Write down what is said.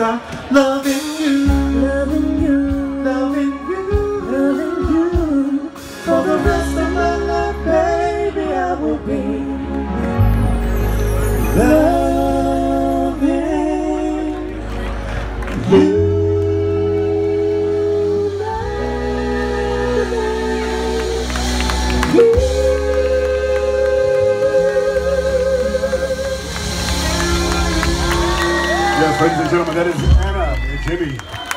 stop loving you, loving you, loving you, loving you. For the rest of my life, baby, I will be loving you. Yes, ladies and gentlemen, that is Ana and Jimmy.